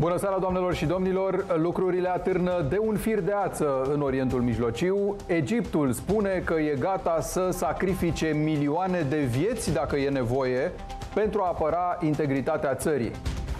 Bună seara, doamnelor și domnilor! Lucrurile atârnă de un fir de ață în Orientul Mijlociu. Egiptul spune că e gata să sacrifice milioane de vieți, dacă e nevoie, pentru a apăra integritatea țării.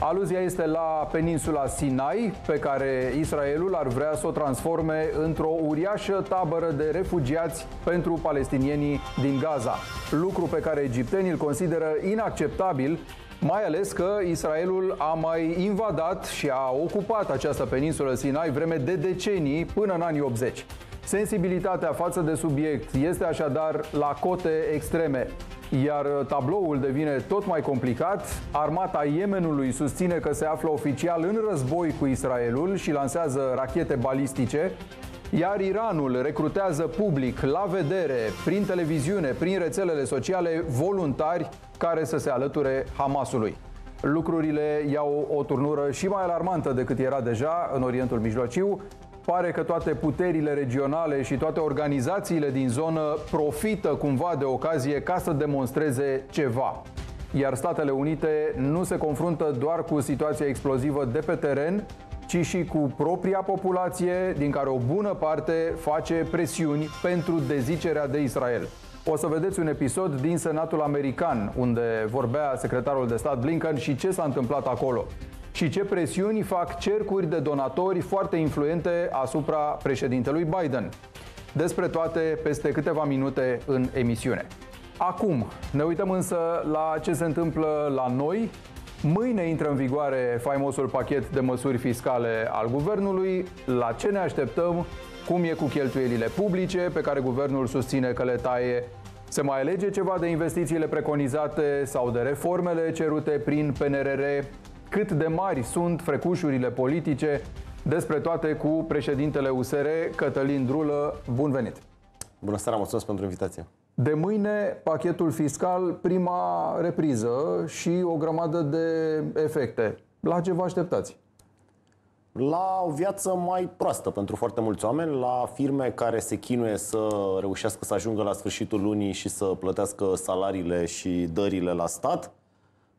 Aluzia este la peninsula Sinai, pe care Israelul ar vrea să o transforme într-o uriașă tabără de refugiați pentru palestinienii din Gaza. Lucru pe care egiptenii îl consideră inacceptabil mai ales că Israelul a mai invadat și a ocupat această peninsulă Sinai vreme de decenii până în anii 80. Sensibilitatea față de subiect este așadar la cote extreme, iar tabloul devine tot mai complicat. Armata Yemenului susține că se află oficial în război cu Israelul și lansează rachete balistice, iar Iranul recrutează public, la vedere, prin televiziune, prin rețelele sociale, voluntari care să se alăture Hamasului. Lucrurile iau o turnură și mai alarmantă decât era deja în Orientul Mijlociu. Pare că toate puterile regionale și toate organizațiile din zonă profită cumva de ocazie ca să demonstreze ceva. Iar Statele Unite nu se confruntă doar cu situația explozivă de pe teren, ci și cu propria populație, din care o bună parte face presiuni pentru dezicerea de Israel. O să vedeți un episod din Senatul American, unde vorbea secretarul de stat Blinken și ce s-a întâmplat acolo și ce presiuni fac cercuri de donatori foarte influente asupra președintelui Biden. Despre toate peste câteva minute în emisiune. Acum, ne uităm însă la ce se întâmplă la noi. Mâine intră în vigoare faimosul pachet de măsuri fiscale al guvernului. La ce ne așteptăm? Cum e cu cheltuielile publice pe care guvernul susține că le taie se mai alege ceva de investițiile preconizate sau de reformele cerute prin PNRR? Cât de mari sunt frecușurile politice? Despre toate cu președintele USR, Cătălin Drulă. Bun venit! Bună seara, mulțumesc pentru invitație! De mâine, pachetul fiscal, prima repriză și o grămadă de efecte. La ce vă așteptați? la o viață mai proastă pentru foarte mulți oameni, la firme care se chinuie să reușească să ajungă la sfârșitul lunii și să plătească salariile și dările la stat,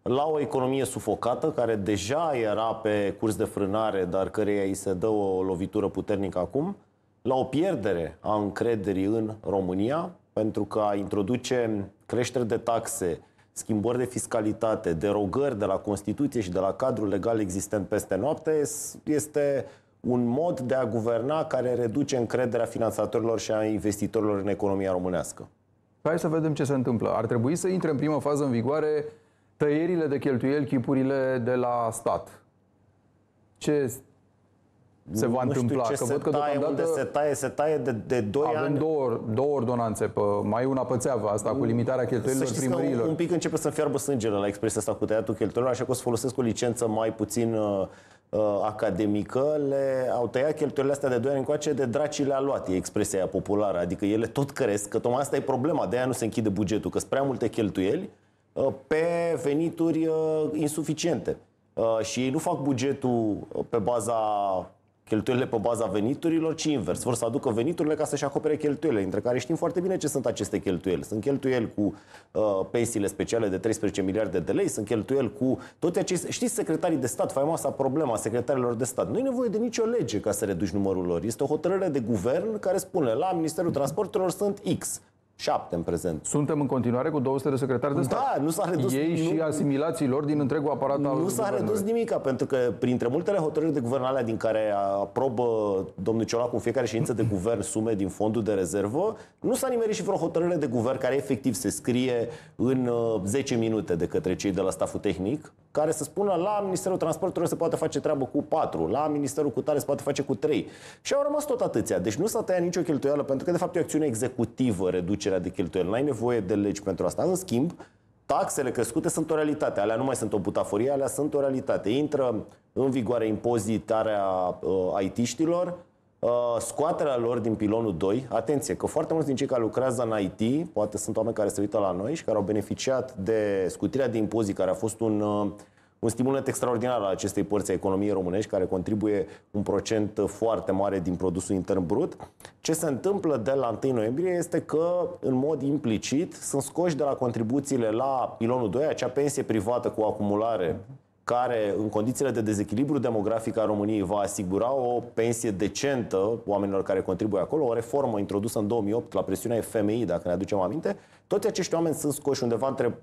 la o economie sufocată care deja era pe curs de frânare, dar căreia îi se dă o lovitură puternică acum, la o pierdere a încrederii în România, pentru că a introduce creșteri de taxe, schimbări de fiscalitate, derogări de la Constituție și de la cadrul legal existent peste noapte, este un mod de a guverna care reduce încrederea finanțatorilor și a investitorilor în economia românească. Hai să vedem ce se întâmplă. Ar trebui să intre în primă fază în vigoare tăierile de cheltuieli, chipurile de la stat. Ce se va nu întâmpla. Știu ce că se văd că taie, unde se taie, se taie de, de 2 avem ani. Avem două, două ordonanțe, pe, mai una pe țeavă, asta cu limitarea cheltuielilor primăriilor. un pic începe să fiarbă sângele la expresia asta cu tăiatul cheltuielilor, așa că o să folosesc o licență mai puțin uh, uh, academică. Le, au tăiat cheltuielile astea de 2 ani încoace de dracii a luat, e expresia populară. Adică ele tot cresc, că tocmai asta e problema, de aia nu se închide bugetul, că sunt prea multe cheltuieli uh, pe venituri uh, insuficiente. Uh, și ei nu fac bugetul pe baza cheltuielile pe baza veniturilor, ci invers. Vor să aducă veniturile ca să-și acopere cheltuielile, între care știm foarte bine ce sunt aceste cheltuieli. Sunt cheltuieli cu uh, pensiile speciale de 13 miliarde de lei, sunt cheltuieli cu toate aceste... Știți, secretarii de stat, faimoasa problema secretarilor de stat. Nu e nevoie de nicio lege ca să reduci numărul lor. Este o hotărâre de guvern care spune la Ministerul Transporturilor sunt X șapte în prezent. Suntem în continuare cu 200 de secretari de stat. Da, nu s-a redus. Ei nu, și asimilații lor din întregul aparat nu al Nu s-a redus nimic, pentru că printre multele hotărâri de guvern alea din care aprobă domnul Ciolacu în fiecare ședință de guvern sume din fondul de rezervă, nu s-a nimerit și vreo hotărâre de guvern care efectiv se scrie în 10 uh, minute de către cei de la staful tehnic, care să spună la Ministerul Transporturilor se poate face treabă cu 4, la Ministerul cu tare se poate face cu 3. Și au rămas tot atâția. Deci nu s-a tăiat nicio cheltuială, pentru că de fapt e o acțiune executivă reducerea de cheltuieli. N-ai nevoie de legi pentru asta. În schimb, taxele crescute sunt o realitate. Alea nu mai sunt o butaforie, alea sunt o realitate. Intră în vigoare impozitarea uh, IT-știlor, uh, scoaterea lor din pilonul 2. Atenție, că foarte mulți din cei care lucrează în IT, poate sunt oameni care se uită la noi și care au beneficiat de scutirea de impozit, care a fost un uh, un stimulant extraordinar al acestei părți a economiei românești, care contribuie un procent foarte mare din produsul intern brut. Ce se întâmplă de la 1 noiembrie este că, în mod implicit, sunt scoși de la contribuțiile la pilonul 2, acea pensie privată cu acumulare care, în condițiile de dezechilibru demografic a României, va asigura o pensie decentă oamenilor care contribuie acolo, o reformă introdusă în 2008 la presiunea FMI, dacă ne aducem aminte, toți acești oameni sunt scoși undeva între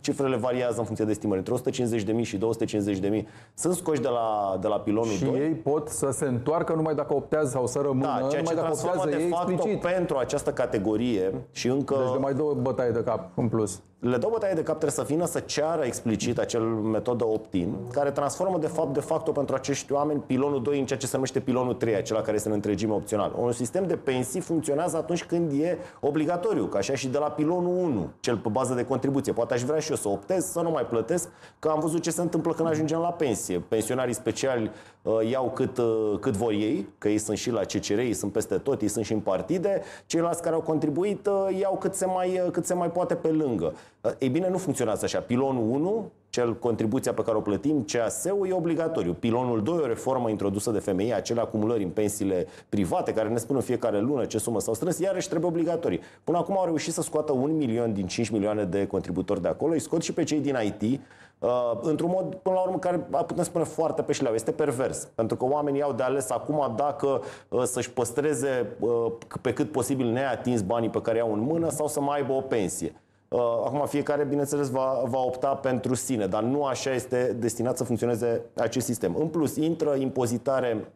cifrele variază în funcție de estimări, între 150.000 și 250.000 sunt scoși de la, de la pilonul și 2. ei pot să se întoarcă numai dacă optează sau să rămână, da, ceea numai ce dacă optează de ei fapt explicit. pentru această categorie și încă... Deci de mai două bătaie de cap în plus le dă bătaie de cap, trebuie să vină să ceară explicit acel metodă opt-in, care transformă de fapt de facto pentru acești oameni pilonul 2 în ceea ce se numește pilonul 3, acela care este în întregime opțional. Un sistem de pensii funcționează atunci când e obligatoriu, ca așa și de la pilonul 1, cel pe bază de contribuție. Poate aș vrea și eu să optez, să nu mai plătesc, că am văzut ce se întâmplă când ajungem la pensie. Pensionarii speciali uh, iau cât, uh, cât vor ei, că ei sunt și la CCR, ei sunt peste tot, ei sunt și în partide, ceilalți care au contribuit uh, iau cât se mai, uh, cât se mai poate pe lângă. Ei bine, nu funcționează așa. Pilonul 1, cel contribuția pe care o plătim, CAS-ul, e obligatoriu. Pilonul 2, o reformă introdusă de femei, acele acumulări în pensiile private, care ne spun în fiecare lună ce sumă s-au strâns, iarăși trebuie obligatorii. Până acum au reușit să scoată un milion din 5 milioane de contributori de acolo, îi scot și pe cei din IT, Uh, într-un mod, până la urmă, care putem spune foarte pe șleau. Este pervers. Pentru că oamenii au de ales acum dacă uh, să-și păstreze uh, pe cât posibil neatins banii pe care au în mână sau să mai aibă o pensie. Uh, acum fiecare, bineînțeles, va, va opta pentru sine, dar nu așa este destinat să funcționeze acest sistem. În plus, intră impozitare,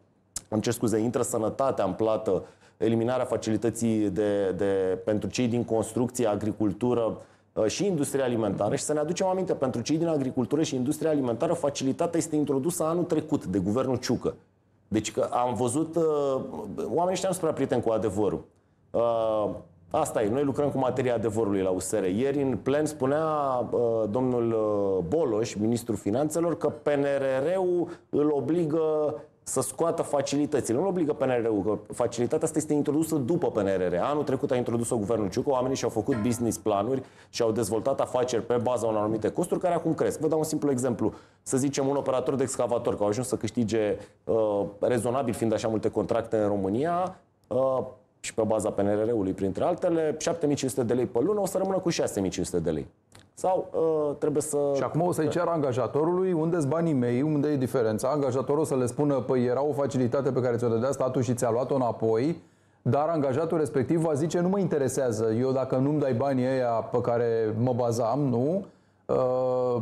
îmi cer scuze, intră sănătatea în plată, eliminarea facilității de, de, pentru cei din construcție, agricultură, uh, și industria alimentară și să ne aducem aminte, pentru cei din agricultură și industria alimentară, facilitatea este introdusă anul trecut de guvernul Ciucă. Deci că am văzut, uh, oamenii ăștia nu sunt prea prieteni cu adevărul. Asta e, noi lucrăm cu materia adevărului la USR. Ieri în plen spunea uh, domnul uh, Boloș, ministrul finanțelor, că PNRR-ul îl obligă să scoată facilitățile. Nu obligă PNRR-ul, că facilitatea asta este introdusă după PNRR. Anul trecut a introdus-o guvernul Ciucă, oamenii și-au făcut business planuri și au dezvoltat afaceri pe baza unor anumite costuri care acum cresc. Vă dau un simplu exemplu. Să zicem un operator de excavator care au ajuns să câștige uh, rezonabil, fiind așa multe contracte în România, uh, și pe baza PNRR-ului, printre altele, 7500 de lei pe lună o să rămână cu 6500 de lei. Sau uh, trebuie să... Și acum o să-i cer angajatorului unde sunt banii mei, unde e diferența. Angajatorul o să le spună, păi era o facilitate pe care ți-o dădea statul și ți-a luat-o înapoi, dar angajatul respectiv va zice, nu mă interesează, eu dacă nu-mi dai banii ăia pe care mă bazam, nu, Uh,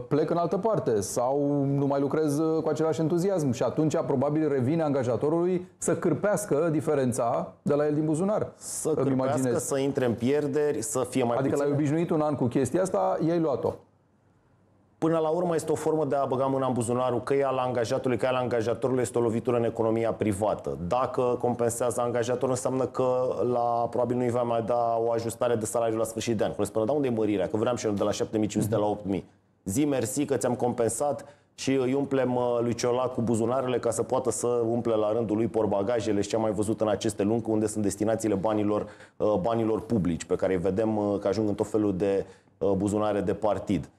plec în altă parte sau nu mai lucrez uh, cu același entuziasm și atunci probabil revine angajatorului să cârpească diferența de la el din buzunar. Să cârpească, imaginez. să intre în pierderi, să fie mai Adică l-ai obișnuit un an cu chestia asta, i-ai luat-o. Până la urmă este o formă de a băga mâna în buzunarul, că e al angajatului, că e al angajatorului, este o lovitură în economia privată. Dacă compensează angajatorul, înseamnă că la, probabil nu îi va mai da o ajustare de salariu la sfârșit de an. Cum spune, da, unde e mărirea? Că vreau și eu de la 7500 la 8000. Zi mersi că ți-am compensat și îi umplem uh, lui Ciolac cu buzunarele ca să poată să umple la rândul lui porbagajele și ce am mai văzut în aceste luni, unde sunt destinațiile banilor, uh, banilor publici, pe care îi vedem uh, că ajung în tot felul de buzunare de partid.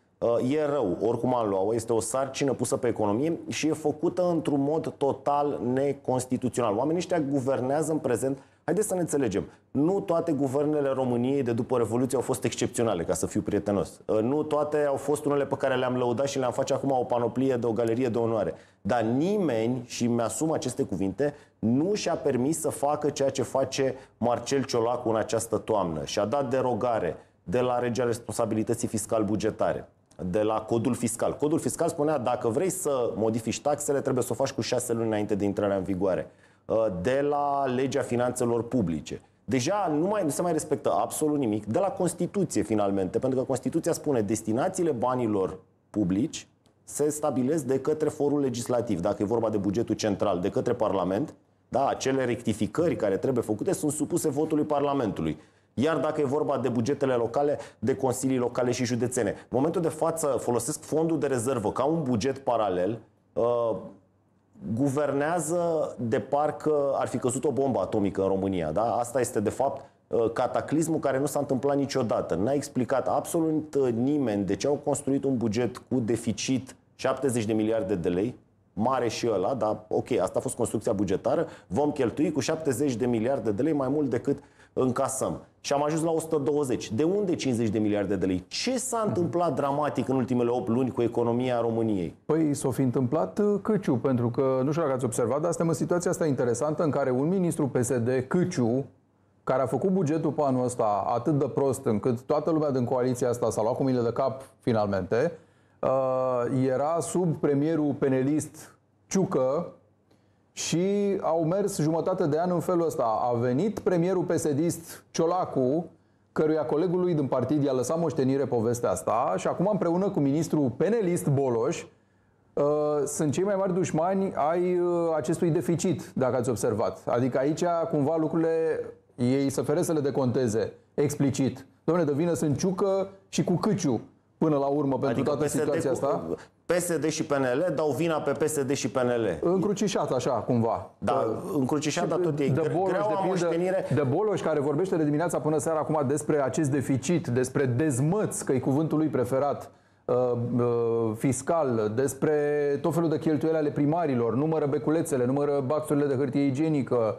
E rău, oricum am luat-o, este o sarcină pusă pe economie și e făcută într-un mod total neconstituțional. Oamenii ăștia guvernează în prezent Haideți să ne înțelegem. Nu toate guvernele României de după Revoluție au fost excepționale, ca să fiu prietenos. Nu toate au fost unele pe care le-am lăudat și le-am face acum o panoplie de o galerie de onoare. Dar nimeni, și mi-asum aceste cuvinte, nu și-a permis să facă ceea ce face Marcel Ciolacu în această toamnă. Și-a dat derogare de la regea responsabilității fiscal-bugetare de la codul fiscal. Codul fiscal spunea dacă vrei să modifici taxele, trebuie să o faci cu șase luni înainte de intrarea în vigoare. Uh, de la legea finanțelor publice. Deja nu, mai, nu se mai respectă absolut nimic de la Constituție finalmente, pentru că Constituția spune destinațiile banilor publici se stabilesc de către forul legislativ, dacă e vorba de bugetul central, de către Parlament, da, acele rectificări care trebuie făcute sunt supuse votului Parlamentului. Iar dacă e vorba de bugetele locale, de consilii locale și județene. În momentul de față folosesc fondul de rezervă ca un buget paralel, uh, guvernează de parcă ar fi căzut o bombă atomică în România. Da? Asta este, de fapt, uh, cataclismul care nu s-a întâmplat niciodată. N-a explicat absolut uh, nimeni de ce au construit un buget cu deficit 70 de miliarde de lei, mare și ăla, dar ok, asta a fost construcția bugetară, vom cheltui cu 70 de miliarde de lei mai mult decât încasăm. Și am ajuns la 120. De unde 50 de miliarde de lei? Ce s-a întâmplat dramatic în ultimele 8 luni cu economia României? Păi s-a fi întâmplat uh, Câciu, pentru că, nu știu dacă ați observat, dar suntem în situația asta interesantă în care un ministru PSD, Câciu, care a făcut bugetul pe anul ăsta atât de prost încât toată lumea din coaliția asta s-a luat cu mine de cap finalmente, uh, era sub premierul penelist Ciucă, și au mers jumătate de an în felul ăsta. A venit premierul pesedist Ciolacu, căruia colegul lui din partid i-a lăsat moștenire povestea asta și acum împreună cu ministrul penelist Boloș uh, sunt cei mai mari dușmani ai uh, acestui deficit, dacă ați observat. Adică aici cumva lucrurile ei să fere să le deconteze explicit. Domnule, de vină sunt Ciucă și cu Câciu până la urmă pentru adică toată PSD situația cu, asta? PSD și PNL dau vina pe PSD și PNL. Încrucișat așa, cumva. Da, încrucișat, dar tot e de Boloș, de, pildă, de Boloș, care vorbește de dimineața până seara acum despre acest deficit, despre dezmăț, că e cuvântul lui preferat, uh, uh, fiscal, despre tot felul de cheltuieli ale primarilor, numără beculețele, numără baxurile de hârtie igienică,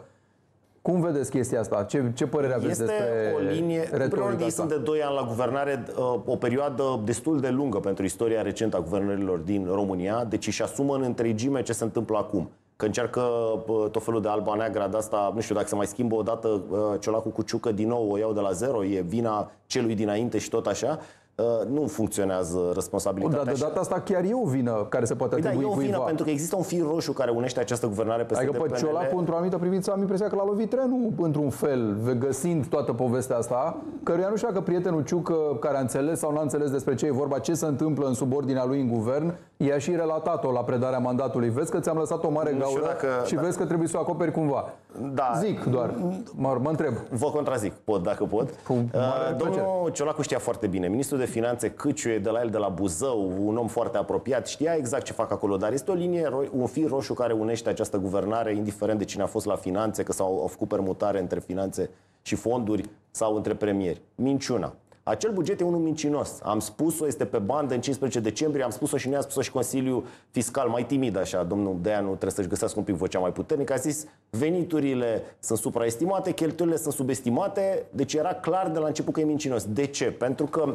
cum vedeți chestia asta? Ce, ce părere aveți este despre o linie, retorica sunt de 2 ani la guvernare, uh, o perioadă destul de lungă pentru istoria recentă a guvernărilor din România, deci își asumă în întregime ce se întâmplă acum. Că încearcă uh, tot felul de alba neagră de asta, nu știu dacă se mai schimbă o dată uh, Ciolacu cu Ciucă din nou, o iau de la zero, e vina celui dinainte și tot așa. Uh, nu funcționează responsabilitatea. Dar de data asta chiar e o vină care se poate păi atribui da, e o vină cuiva. pentru că există un fir roșu care unește această guvernare pe Adică pe Ciolacu, într-o anumită privință, am impresia că l-a lovit trenul într-un fel, găsind toată povestea asta, căruia nu știu dacă prietenul Ciucă, care a înțeles sau nu a înțeles despre ce e vorba, ce se întâmplă în subordinea lui în guvern, i-a și relatat-o la predarea mandatului. Vezi că ți-am lăsat o mare nu gaură dacă, și da. vezi că trebuie să o acoperi cumva. Da. Zic doar, mă, mă întreb. Vă contrazic, pot dacă pot. Cu uh, Domnul Ciolacu știa foarte bine. Ministrul de Finanțe Câciu e de la el de la Buzău, un om foarte apropiat, știa exact ce fac acolo, dar este o linie, un fir roșu care unește această guvernare, indiferent de cine a fost la finanțe, că s-au făcut permutare între finanțe și fonduri sau între premieri. Minciuna. Acel buget e unul mincinos. Am spus-o, este pe bandă în 15 decembrie, am spus-o și ne-a spus-o și Consiliul Fiscal, mai timid așa, domnul Deanu trebuie să-și găsească un pic vocea mai puternică, a zis veniturile sunt supraestimate, cheltuielile sunt subestimate, deci era clar de la început că e mincinos. De ce? Pentru că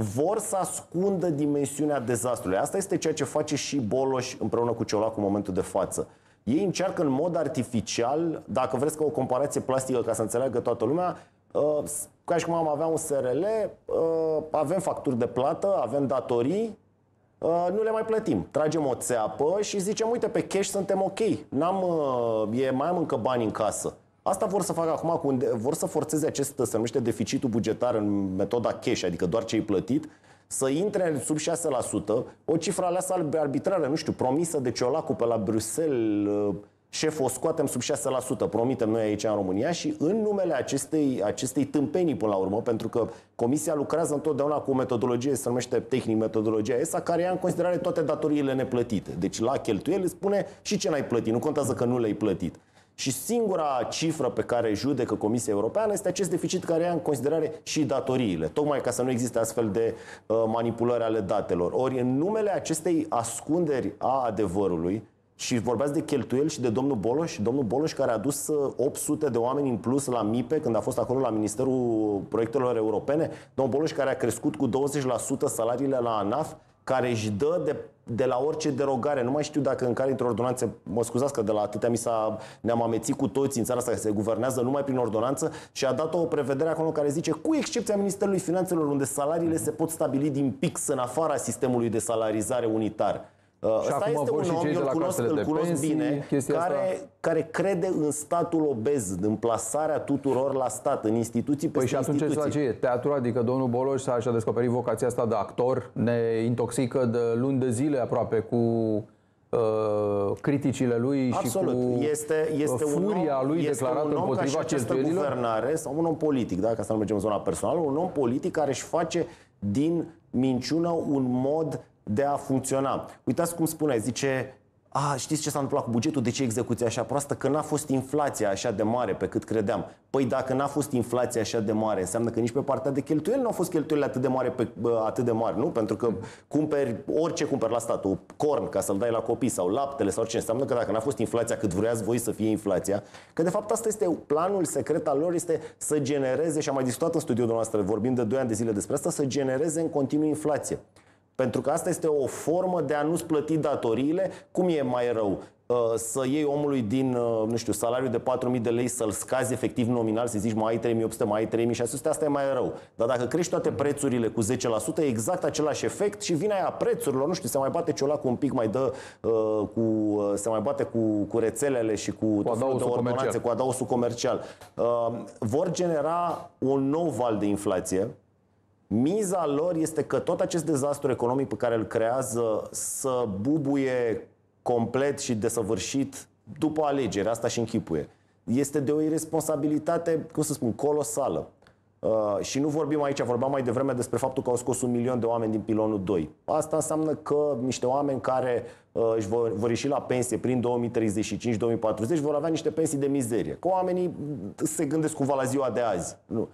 vor să ascundă dimensiunea dezastrului. Asta este ceea ce face și Boloș împreună cu Ciolacu în momentul de față. Ei încearcă în mod artificial, dacă vreți ca o comparație plastică ca să înțeleagă toată lumea, Uh, ca și cum am avea un SRL, uh, avem facturi de plată, avem datorii, uh, nu le mai plătim. Tragem o țeapă și zicem, uite, pe cash suntem ok, N-am, e, mai am încă bani în casă. Asta vor să facă acum, cu, vor să forțeze acest, se numește deficitul bugetar în metoda cash, adică doar ce ai plătit, să intre sub 6%, o cifră aleasă arbitrară, nu știu, promisă de Ciolacu pe la Bruxelles, șef, o scoatem sub 6%, promitem noi aici în România și în numele acestei, acestei tâmpenii până la urmă, pentru că Comisia lucrează întotdeauna cu o metodologie, se numește tehnic metodologia ESA, care ia în considerare toate datoriile neplătite. Deci la cheltuieli spune și ce n-ai plătit, nu contează că nu le-ai plătit. Și singura cifră pe care judecă Comisia Europeană este acest deficit care ia în considerare și datoriile, tocmai ca să nu existe astfel de uh, manipulări ale datelor. Ori în numele acestei ascunderi a adevărului, și vorbeați de cheltuieli și de domnul Boloș, domnul Boloș care a dus 800 uh, de oameni în plus la MIPE când a fost acolo la Ministerul Proiectelor Europene, domnul Boloș care a crescut cu 20% salariile la ANAF, care își dă de, de la orice derogare. Nu mai știu dacă în care dintre ordonanțe, mă scuzați că de la atâtea mi s-a, ne-am amețit cu toți în țara asta, se guvernează numai prin ordonanță și a dat o prevedere acolo care zice, cu excepția Ministerului Finanțelor, unde salariile se pot stabili din pix în afara sistemului de salarizare unitar. Uh, și acum este un om, eu îl cunosc, îl cunosc pensii, bine, care, care crede în statul obez, în plasarea tuturor la stat, în instituții păi și atunci instituții. ce e? Teatru, adică domnul Boloș și-a descoperit vocația asta de actor, ne intoxică de luni de zile aproape cu uh, criticile lui Absolut. și cu este, este furia un om, lui este declarată un om împotriva ca și această guvernare, sau un om politic, da? ca să nu mergem în zona personală, un om politic care își face din minciună un mod de a funcționa. Uitați cum spune, zice, a, știți ce s-a întâmplat cu bugetul, de ce execuția așa proastă? Că n-a fost inflația așa de mare pe cât credeam. Păi dacă n-a fost inflația așa de mare, înseamnă că nici pe partea de cheltuieli nu au fost cheltuielile atât de mari, pe, atât de mari, nu? Pentru că cumperi, orice cumperi la stat, o corn ca să-l dai la copii sau laptele sau orice, înseamnă că dacă n-a fost inflația cât vreați voi să fie inflația, că de fapt asta este planul secret al lor, este să genereze, și am mai discutat în studioul noastră, vorbim de 2 ani de zile despre asta, să genereze în continuu inflație. Pentru că asta este o formă de a nu-ți plăti datoriile. Cum e mai rău? Uh, să iei omului din, uh, nu știu, salariul de 4.000 de lei să-l scazi efectiv nominal, să zici mai ai 3.800, mai ai 3.600, asta e mai rău. Dar dacă crești toate prețurile cu 10%, e exact același efect și vine aia prețurilor, nu știu, se mai bate ciolacul un pic, mai dă uh, cu, uh, se mai bate cu, cu rețelele și cu, cu tot de ordonanțe, cu adausul comercial. Uh, vor genera un nou val de inflație, Miza lor este că tot acest dezastru economic pe care îl creează să bubuie complet și desăvârșit după alegeri, asta și închipuie. Este de o irresponsabilitate, cum să spun, colosală. Uh, și nu vorbim aici, vorbeam mai devreme despre faptul că au scos un milion de oameni din pilonul 2. Asta înseamnă că niște oameni care uh, își vor, vor ieși la pensie prin 2035-2040 vor avea niște pensii de mizerie. Că oamenii se gândesc cumva la ziua de azi. Nu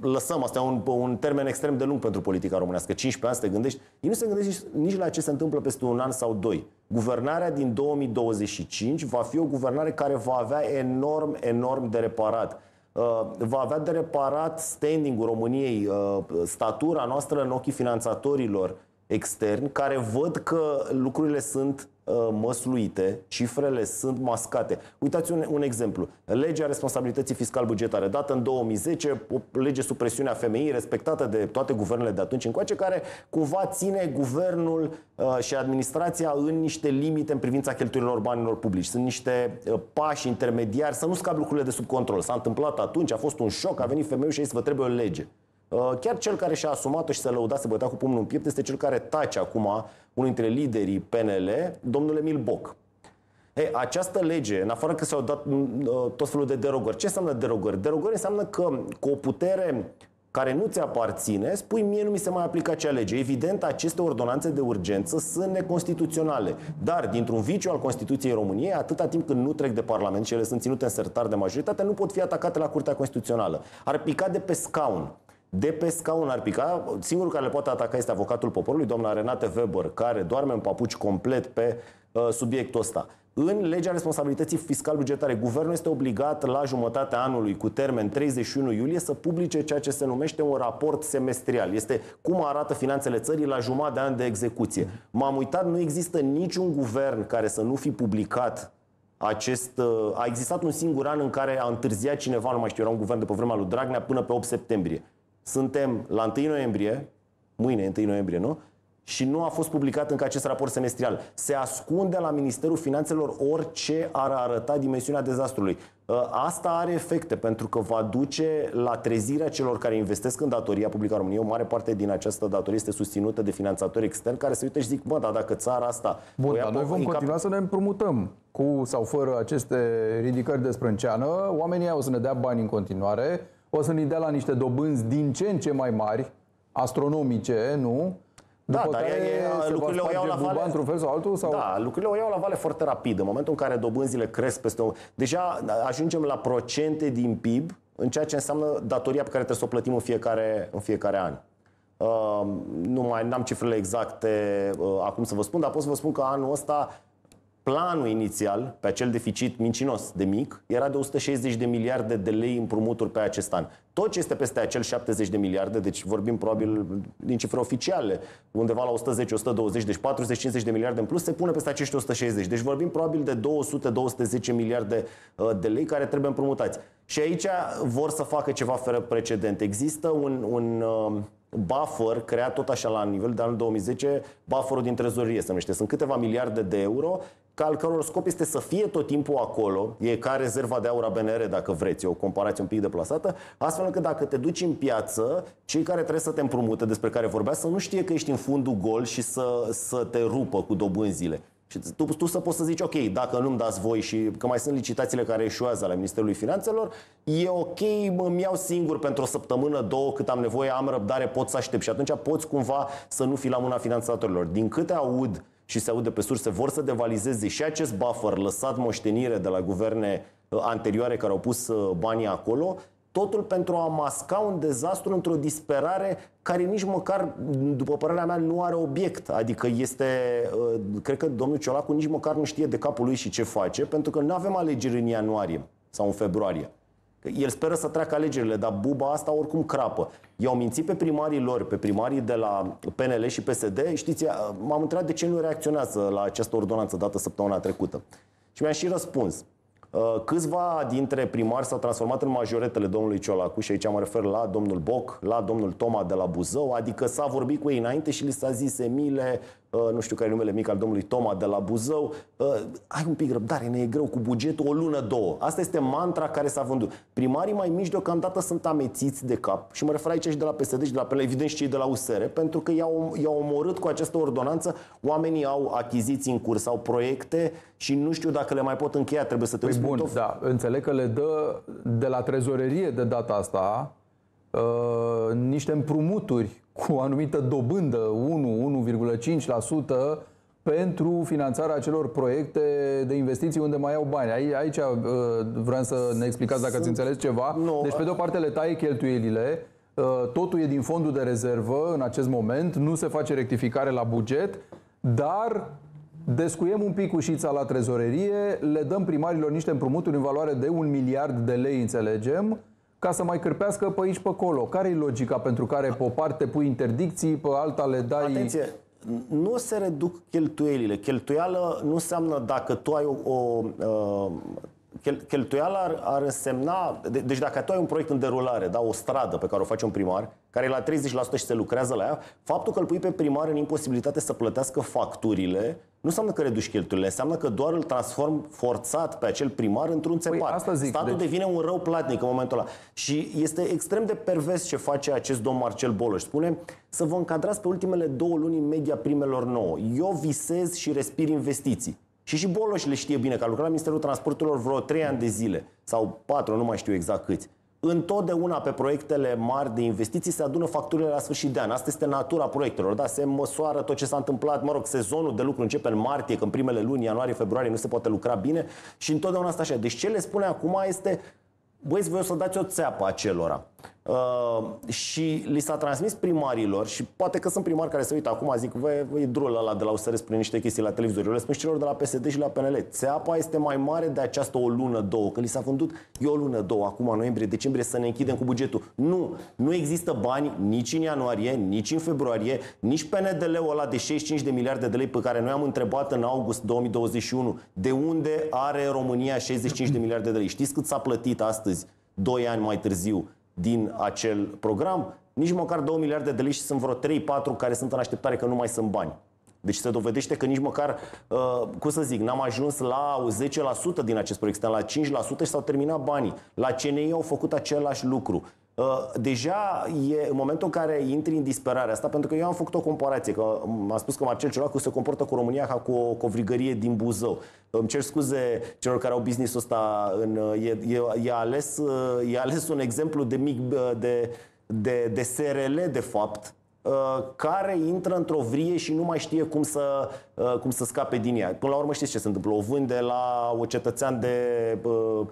lăsăm, asta e un, un termen extrem de lung pentru politica românească, 15 ani să te gândești, ei nu se gândești nici la ce se întâmplă peste un an sau doi. Guvernarea din 2025 va fi o guvernare care va avea enorm, enorm de reparat. Uh, va avea de reparat standing-ul României, uh, statura noastră în ochii finanțatorilor externi, care văd că lucrurile sunt Uh, măsluite, cifrele sunt mascate. Uitați un, un exemplu. Legea responsabilității fiscal-bugetare, dată în 2010, o lege sub presiunea femeii, respectată de toate guvernele de atunci încoace, care cumva ține guvernul uh, și administrația în niște limite în privința cheltuielor banilor publici. Sunt niște uh, pași intermediari, să nu scap lucrurile de sub control. S-a întâmplat atunci, a fost un șoc, a venit femeiul și a zis, vă trebuie o lege. Uh, chiar cel care și-a asumat-o și se lăuda, se bătea cu pumnul în piept, este cel care tace acum unul dintre liderii PNL, domnul Emil Boc. Ei, această lege, în afară că s-au dat uh, tot felul de derogări, ce înseamnă derogări? Derogări înseamnă că cu o putere care nu ți aparține, spui mie nu mi se mai aplică acea lege. Evident, aceste ordonanțe de urgență sunt neconstituționale. Dar, dintr-un viciu al Constituției României, atâta timp când nu trec de Parlament și ele sunt ținute în sertar de majoritate, nu pot fi atacate la Curtea Constituțională. Ar pica de pe scaun de pe scaun ar pica. Singurul care le poate ataca este avocatul poporului, doamna Renate Weber, care doarme în papuci complet pe uh, subiectul ăsta. În legea responsabilității fiscal-bugetare, guvernul este obligat la jumătatea anului, cu termen 31 iulie, să publice ceea ce se numește un raport semestrial. Este cum arată finanțele țării la jumătate de an de execuție. M-am uitat, nu există niciun guvern care să nu fi publicat acest, uh, a existat un singur an în care a întârziat cineva, nu mai știu, era un guvern de pe vremea lui Dragnea, până pe 8 septembrie. Suntem la 1 noiembrie, mâine 1 noiembrie, nu? Și nu a fost publicat încă acest raport semestrial. Se ascunde la Ministerul Finanțelor orice ar arăta dimensiunea dezastrului. Ă, asta are efecte pentru că va duce la trezirea celor care investesc în datoria publică a României. O mare parte din această datorie este susținută de finanțatori externi care se uită și zic, bă, dar dacă țara asta... Bun, dar noi vom continua cap... să ne împrumutăm cu sau fără aceste ridicări de sprânceană. Oamenii o să ne dea bani în continuare o să ne dea la niște dobânzi din ce în ce mai mari, astronomice, nu? Da, După dar care e, lucrurile o iau la vale. într-un fel sau altul? Sau? Da, lucrurile o iau la vale foarte rapid. În momentul în care dobânzile cresc peste o... Deja ajungem la procente din PIB în ceea ce înseamnă datoria pe care trebuie să o plătim în fiecare, în fiecare an. Uh, nu mai am cifrele exacte uh, acum să vă spun, dar pot să vă spun că anul ăsta planul inițial pe acel deficit mincinos de mic era de 160 de miliarde de lei împrumuturi pe acest an. Tot ce este peste acel 70 de miliarde, deci vorbim probabil din cifre oficiale, undeva la 110, 120, deci 40-50 de miliarde în plus, se pune peste acești 160. Deci vorbim probabil de 200-210 miliarde uh, de lei care trebuie împrumutați. Și aici vor să facă ceva fără precedent. Există un, un uh, buffer creat tot așa la nivel de anul 2010, bufferul din trezorie se numește. Sunt câteva miliarde de euro ca al căror scop este să fie tot timpul acolo, e ca rezerva de aur a BNR, dacă vreți, e o comparație un pic deplasată, astfel încât dacă te duci în piață, cei care trebuie să te împrumute, despre care vorbea, să nu știe că ești în fundul gol și să, să te rupă cu dobânzile. Și tu, tu să poți să zici, ok, dacă nu-mi dați voi și că mai sunt licitațiile care eșuează la Ministerul Finanțelor, e ok, îmi iau singur pentru o săptămână, două, cât am nevoie, am răbdare, pot să aștept. Și atunci poți cumva să nu fi la mâna finanțatorilor. Din câte aud și se aude pe surse, vor să devalizeze și acest buffer lăsat moștenire de la guverne uh, anterioare care au pus uh, banii acolo, totul pentru a masca un dezastru într-o disperare care nici măcar, după părerea mea, nu are obiect. Adică este, uh, cred că domnul Ciolacu nici măcar nu știe de capul lui și ce face, pentru că nu avem alegeri în ianuarie sau în februarie. El speră să treacă alegerile, dar buba asta oricum crapă. I-au mințit pe primarii lor, pe primarii de la PNL și PSD. Știți, m-am întrebat de ce nu reacționează la această ordonanță dată săptămâna trecută. Și mi-a și răspuns. Uh, câțiva dintre primari s-au transformat în majoretele domnului Ciolacu și aici mă refer la domnul Boc, la domnul Toma de la Buzău, adică s-a vorbit cu ei înainte și li s-a zis Emile, Uh, nu știu care e numele mic al domnului Toma de la Buzău, uh, ai un pic răbdare, ne e greu cu bugetul, o lună, două. Asta este mantra care s-a vândut. Primarii mai mici deocamdată sunt amețiți de cap și mă refer aici și de la PSD și de la PL, evident și cei de la USR, pentru că i-au, i-au omorât cu această ordonanță, oamenii au achiziții în curs, au proiecte și nu știu dacă le mai pot încheia, trebuie să te păi bun, da, înțeleg că le dă de la trezorerie de data asta uh, niște împrumuturi cu o anumită dobândă, 1-1,5% pentru finanțarea acelor proiecte de investiții unde mai au bani. Aici uh, vreau să ne explicați dacă ați înțeles ceva. Nu. Deci, pe de o parte, le taie cheltuielile, uh, totul e din fondul de rezervă în acest moment, nu se face rectificare la buget, dar descuiem un pic ușița la trezorerie, le dăm primarilor niște împrumuturi în valoare de un miliard de lei, înțelegem, ca să mai cârpească pe aici, pe acolo. Care e logica pentru care pe o parte pui interdicții, pe alta le dai... Atenție, nu se reduc cheltuielile. Cheltuială nu înseamnă dacă tu ai o, o uh, cheltuiala ar, ar însemna, de, deci dacă tu ai un proiect în derulare, da, o stradă pe care o face un primar, care e la 30% și se lucrează la ea, faptul că îl pui pe primar în imposibilitate să plătească facturile, nu înseamnă că reduci cheltuielile, înseamnă că doar îl transform forțat pe acel primar într-un țepat. Păi, asta zic, Statul deci... devine un rău platnic în momentul ăla. Și este extrem de pervers ce face acest domn Marcel Boloș. Spune să vă încadrați pe ultimele două luni în media primelor nouă. Eu visez și respir investiții. Și și Boloș le știe bine, că a lucrat la Ministerul Transporturilor vreo 3 ani de zile, sau 4, nu mai știu exact câți. Întotdeauna pe proiectele mari de investiții se adună facturile la sfârșit de an. Asta este natura proiectelor. Da? Se măsoară tot ce s-a întâmplat. Mă rog, sezonul de lucru începe în martie, când primele luni, ianuarie, februarie, nu se poate lucra bine. Și întotdeauna asta așa. Deci ce le spune acum este, băieți, voi o să dați o țeapă acelora. Uh, și li s-a transmis primarilor și poate că sunt primari care se uită acum, zic, voi e drul ăla de la USR spune niște chestii la televizor. Eu le spun și celor de la PSD și la PNL. Țeapa este mai mare de această o lună, două, că li s-a vândut e o lună, două, acum noiembrie, decembrie să ne închidem cu bugetul. Nu, nu există bani nici în ianuarie, nici în februarie, nici PNDL-ul ăla de 65 de miliarde de lei pe care noi am întrebat în august 2021 de unde are România 65 de miliarde de lei. Știți cât s-a plătit astăzi, 2 ani mai târziu? Din acel program, nici măcar 2 miliarde de lei și sunt vreo 3-4 care sunt în așteptare că nu mai sunt bani. Deci se dovedește că nici măcar, uh, cum să zic, n-am ajuns la 10% din acest proiect, suntem la 5% și s-au terminat banii. La CNI au făcut același lucru. Uh, deja e în momentul în care intri în disperarea asta, pentru că eu am făcut o comparație, că am spus că Marcel Ciolacu se comportă cu România ca cu o covrigărie din Buzău. Îmi cer scuze celor care au business-ul ăsta, în, e, e, e, ales, e ales un exemplu de mic, de, de, de SRL, de fapt, uh, care intră într-o vrie și nu mai știe cum să, uh, cum să scape din ea. Până la urmă știți ce se întâmplă? O vânde la o cetățean de Uh,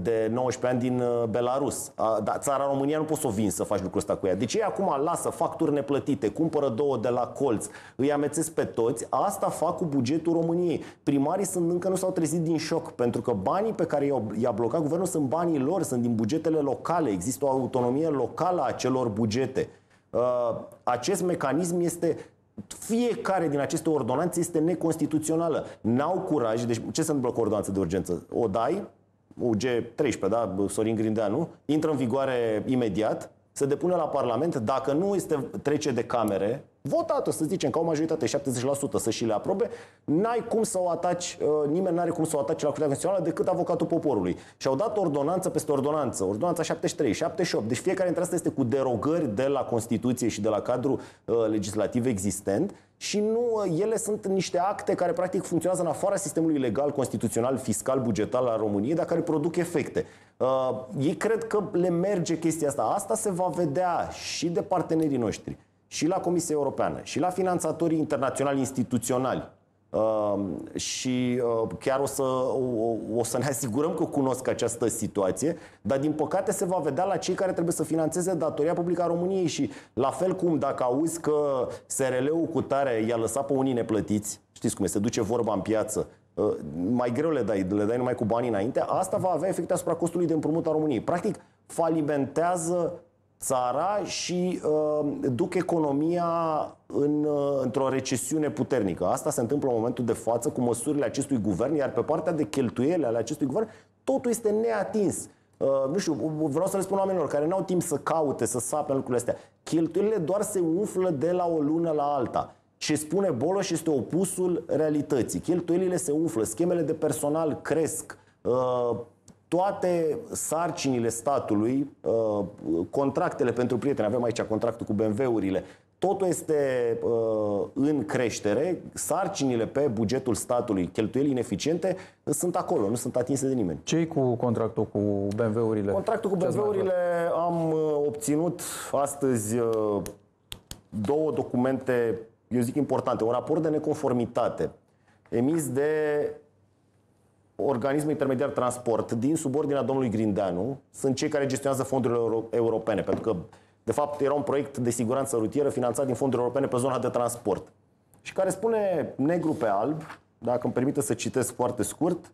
de 19 ani din uh, Belarus. Dar țara România nu poți să o vin să faci lucrul ăsta cu ea. Deci ei acum lasă facturi neplătite, cumpără două de la colț, îi amețesc pe toți. Asta fac cu bugetul României. Primarii sunt încă nu s-au trezit din șoc, pentru că banii pe care i-a blocat guvernul sunt banii lor, sunt din bugetele locale. Există o autonomie locală a celor bugete. Uh, acest mecanism este fiecare din aceste ordonanțe este neconstituțională. N-au curaj, deci ce se întâmplă cu ordonanță de urgență? O dai, UG13, da, Sorin Grindeanu, intră în vigoare imediat, se depune la Parlament, dacă nu este trece de camere, votat să zicem, ca o majoritate, 70% să și le aprobe, n-ai cum să o ataci, uh, nimeni n-are cum să o atace la Curtea Constituțională decât avocatul poporului. Și au dat ordonanță peste ordonanță, ordonanța 73, 78, deci fiecare dintre asta este cu derogări de la Constituție și de la cadrul uh, legislativ existent și nu, uh, ele sunt niște acte care practic funcționează în afara sistemului legal, constituțional, fiscal, bugetal al României, dar care produc efecte. Uh, ei cred că le merge chestia asta. Asta se va vedea și de partenerii noștri, și la Comisia Europeană, și la finanțatorii internaționali instituționali. Uh, și uh, chiar o să, o, o să ne asigurăm că cunosc această situație, dar din păcate se va vedea la cei care trebuie să financeze datoria publică a României și la fel cum dacă auzi că SRL-ul cu tare i-a lăsat pe unii neplătiți, știți cum e, se duce vorba în piață, uh, mai greu le dai, le dai numai cu banii înainte, asta va avea efecte asupra costului de împrumut a României. Practic, falimentează țara și uh, duc economia în, uh, într-o recesiune puternică. Asta se întâmplă în momentul de față cu măsurile acestui guvern, iar pe partea de cheltuiele ale acestui guvern, totul este neatins. Uh, nu știu, vreau să le spun oamenilor care n-au timp să caute, să sape lucrurile astea. Cheltuielile doar se umflă de la o lună la alta. Ce spune Boloș este opusul realității. Cheltuielile se umflă, schemele de personal cresc, uh, toate sarcinile statului, uh, contractele pentru prieteni, avem aici contractul cu BMW-urile, totul este uh, în creștere, sarcinile pe bugetul statului, cheltuieli ineficiente, sunt acolo, nu sunt atinse de nimeni. ce cu contractul cu BMW-urile? Contractul cu BMW-urile am uh, obținut astăzi două documente, eu zic importante, un raport de neconformitate emis de organismul intermediar transport din subordinea domnului Grindeanu sunt cei care gestionează fondurile euro- europene, pentru că, de fapt, era un proiect de siguranță rutieră finanțat din fonduri europene pe zona de transport. Și care spune negru pe alb, dacă îmi permite să citesc foarte scurt,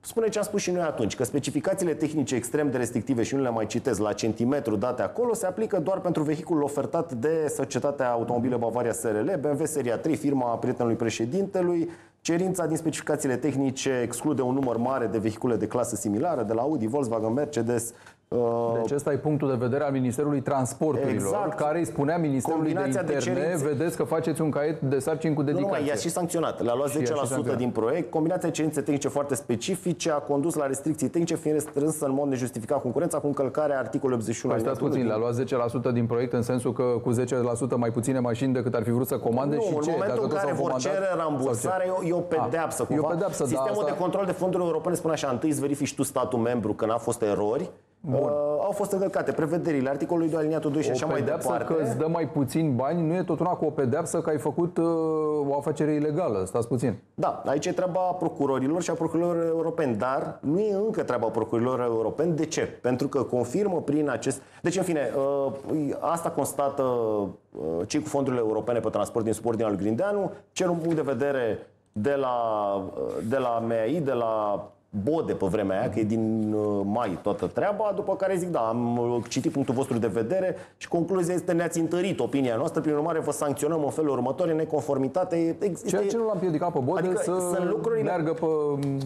spune ce am spus și noi atunci, că specificațiile tehnice extrem de restrictive și nu le mai citez la centimetru date acolo, se aplică doar pentru vehiculul ofertat de Societatea Automobile Bavaria SRL, BMW Seria 3, firma prietenului președintelui, Cerința din specificațiile tehnice exclude un număr mare de vehicule de clasă similară, de la Audi, Volkswagen, Mercedes. Uh, deci ăsta e punctul de vedere al Ministerului Transporturilor, exact. care îi spunea Ministerului de Interne, de cerințe... vedeți că faceți un caiet de sarcini cu dedicație. Nu, nu, i-a și sancționat. Le-a luat 10% din proiect. Combinația de cerințe tehnice foarte specifice a condus la restricții tehnice, fiind restrânsă în mod nejustificat concurența cu încălcarea articolului 81. Păi stați puțin, le-a luat 10% din proiect în sensul că cu 10% mai puține mașini decât ar fi vrut să comande nu, și în ce? momentul în care vor cere rambursare, e o pedeapsă. A, e o pedeapsă Sistemul da, asta... de control de fonduri europene spune așa, întâi îți verifici tu statul membru că n-a fost erori, Uh, au fost încălcate prevederile articolului 2 aliniatul 2 și așa mai departe. că îți dă mai puțin bani nu e tot una cu o pedeapsă că ai făcut uh, o afacere ilegală. Stați puțin. Da, aici e treaba procurorilor și a procurorilor europeni, dar nu e încă treaba procurorilor europeni. De ce? Pentru că confirmă prin acest... Deci, în fine, uh, asta constată uh, cei cu fondurile europene pe transport din subordinea lui Grindeanu, cer un punct de vedere de la, uh, de la MEAI, de la Bode pe vremea aia, că e din uh, mai toată treaba, după care zic, da, am uh, citit punctul vostru de vedere și concluzia este ne-ați întărit opinia noastră, prin urmare vă sancționăm în felul următor, în neconformitate. Este, Ceea ce nu l-am împiedicat pe Bode adică să sunt lucrurile, meargă pe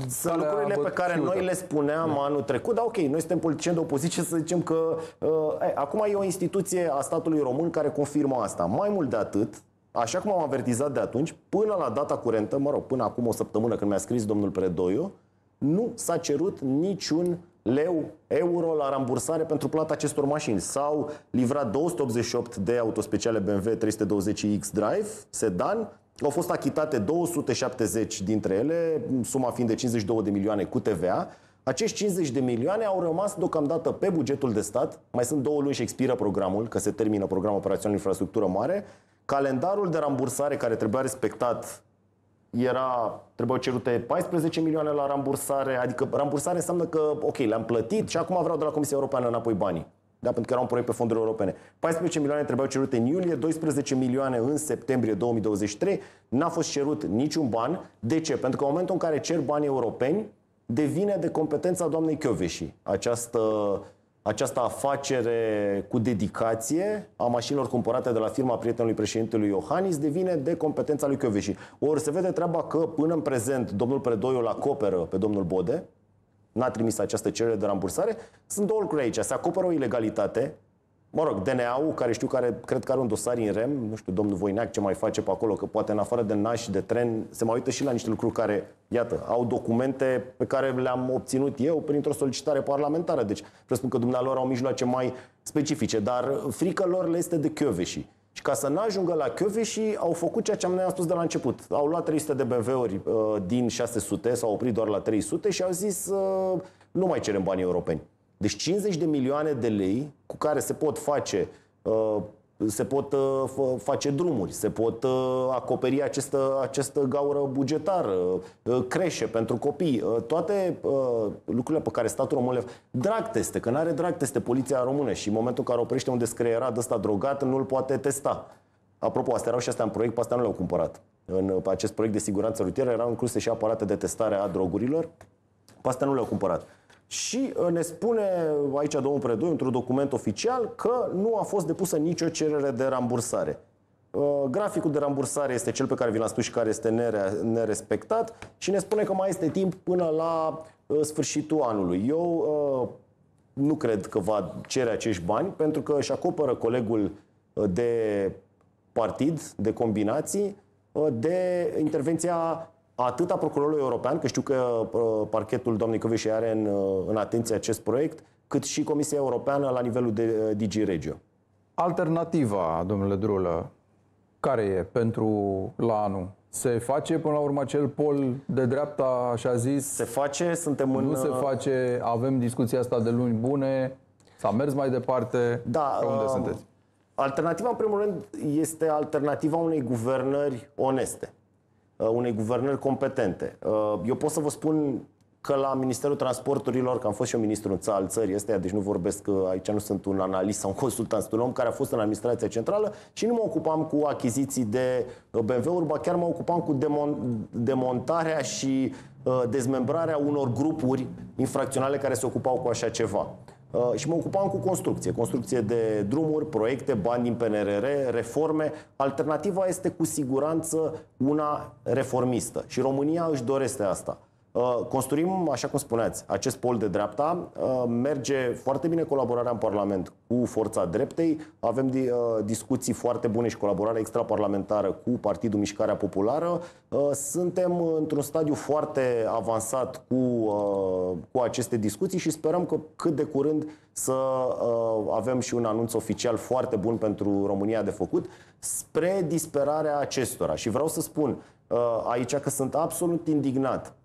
Sunt lucrurile pe care fiută. noi le spuneam da. anul trecut, dar ok, noi suntem politicieni de opoziție să zicem că uh, ai, acum e o instituție a statului român care confirmă asta. Mai mult de atât, Așa cum am avertizat de atunci, până la data curentă, mă rog, până acum o săptămână când mi-a scris domnul Predoiu, nu s-a cerut niciun leu, euro la rambursare pentru plata acestor mașini. S-au livrat 288 de autospeciale BMW 320X Drive, sedan, au fost achitate 270 dintre ele, suma fiind de 52 de milioane cu TVA. Acești 50 de milioane au rămas deocamdată pe bugetul de stat. Mai sunt două luni și expiră programul, că se termină programul operațional infrastructură mare. Calendarul de rambursare care trebuia respectat era, trebuiau cerute 14 milioane la rambursare, adică rambursare înseamnă că, ok, le-am plătit și acum vreau de la Comisia Europeană înapoi banii. Da, pentru că era un proiect pe fonduri europene. 14 milioane trebuiau cerute în iulie, 12 milioane în septembrie 2023. N-a fost cerut niciun ban. De ce? Pentru că în momentul în care cer bani europeni, devine de competența doamnei Chioveși această această afacere cu dedicație a mașinilor cumpărate de la firma prietenului președintelui Iohannis devine de competența lui Chioveși. Ori se vede treaba că până în prezent domnul Predoiu îl acoperă pe domnul Bode, n-a trimis această cerere de rambursare. Sunt două lucruri aici. Se acoperă o ilegalitate Mă rog, DNA-ul, care știu care, cred că are un dosar în rem, nu știu, domnul Voineac ce mai face pe acolo, că poate în afară de naș și de tren, se mai uită și la niște lucruri care, iată, au documente pe care le-am obținut eu printr-o solicitare parlamentară. Deci, presupun că dumnealor au mijloace mai specifice, dar frică lor le este de Chioveși. Și ca să nu ajungă la Chioveși, au făcut ceea ce am spus de la început. Au luat 300 de BMW-uri uh, din 600, s-au oprit doar la 300 și au zis uh, nu mai cerem banii europeni. Deci 50 de milioane de lei cu care se pot face uh, se pot uh, face drumuri, se pot uh, acoperi această, această gaură bugetară, uh, creșe pentru copii, uh, toate uh, lucrurile pe care statul român le... Drag teste, că nu are drag teste poliția română și în momentul în care oprește un descreierat ăsta drogat, nu-l poate testa. Apropo, astea erau și astea în proiect, pe astea nu le-au cumpărat. În pe acest proiect de siguranță rutieră erau incluse și aparate de testare a drogurilor, pe astea nu le-au cumpărat. Și uh, ne spune aici domnul Predoi, într-un document oficial, că nu a fost depusă nicio cerere de rambursare. Uh, graficul de rambursare este cel pe care vi l-am spus și care este nerespectat și ne spune că mai este timp până la uh, sfârșitul anului. Eu nu cred că va cere acești bani pentru că își acoperă colegul de partid, de combinații, de intervenția atât a procurorului european, că știu că uh, parchetul doamnei Căveși are în, uh, în atenție acest proiect, cât și Comisia Europeană la nivelul de uh, DG Regio. Alternativa, domnule Drulă, care e pentru la anul? Se face până la urmă acel pol de dreapta, așa zis? Se face, suntem în... Nu se face, avem discuția asta de luni bune, s-a mers mai departe, da, pe unde uh, sunteți? Alternativa, în primul rând, este alternativa unei guvernări oneste. Uh, unei guvernări competente. Uh, eu pot să vă spun că la Ministerul Transporturilor, că am fost și eu ministru în al țării ăsteia, deci nu vorbesc că aici nu sunt un analist sau un consultant, sunt un om care a fost în administrația centrală și nu mă ocupam cu achiziții de uh, BMW-uri, ba chiar mă ocupam cu demon- demontarea și uh, dezmembrarea unor grupuri infracționale care se ocupau cu așa ceva. Uh, și mă ocupam cu construcție, construcție de drumuri, proiecte, bani din PNRR, reforme. Alternativa este cu siguranță una reformistă și România își dorește asta. Uh, construim, așa cum spuneați, acest pol de dreapta. Uh, merge foarte bine colaborarea în Parlament cu Forța Dreptei. Avem discuții foarte bune și colaborare extraparlamentară cu Partidul Mișcarea Populară. Suntem într-un stadiu foarte avansat cu, cu aceste discuții și sperăm că cât de curând să avem și un anunț oficial foarte bun pentru România de făcut spre disperarea acestora. Și vreau să spun aici că sunt absolut indignat Uh,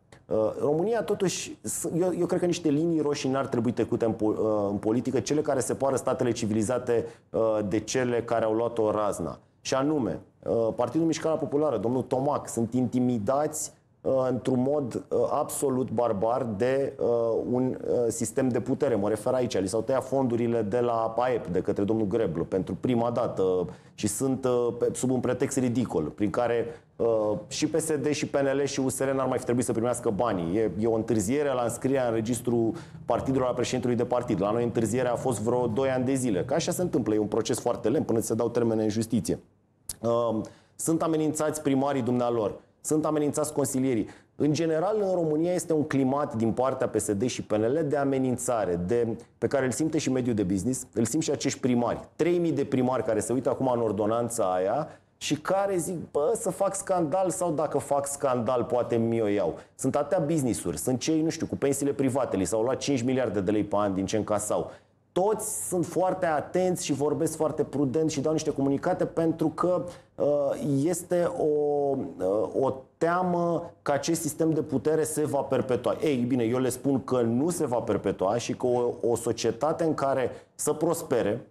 România, totuși, eu, eu cred că niște linii roșii n-ar trebui trecute în, uh, în politică, cele care separă statele civilizate uh, de cele care au luat-o razna. Și anume, Partidul Mișcarea Populară, domnul Tomac, sunt intimidați într-un mod absolut barbar de un sistem de putere. Mă refer aici, li s-au tăiat fondurile de la PAEP de către domnul Greblu pentru prima dată și sunt sub un pretext ridicol, prin care Uh, și PSD și PNL și USR n-ar mai fi trebuit să primească banii. E, e o întârziere la înscrierea în registrul partidului la președintelui de partid. La noi întârzierea a fost vreo 2 ani de zile. Ca așa se întâmplă. E un proces foarte lent până se dau termene în justiție. Uh, sunt amenințați primarii dumnealor. Sunt amenințați consilierii. În general, în România este un climat din partea PSD și PNL de amenințare, de, pe care îl simte și mediul de business, îl simt și acești primari. 3000 de primari care se uită acum în ordonanța aia și care zic, bă, să fac scandal sau dacă fac scandal, poate mi-o iau. Sunt atâtea business-uri, sunt cei, nu știu, cu pensiile private, li s-au luat 5 miliarde de lei pe an din ce încasau. Toți sunt foarte atenți și vorbesc foarte prudent și dau niște comunicate pentru că uh, este o, uh, o teamă că acest sistem de putere se va perpetua. Ei, bine, eu le spun că nu se va perpetua și că o, o societate în care să prospere,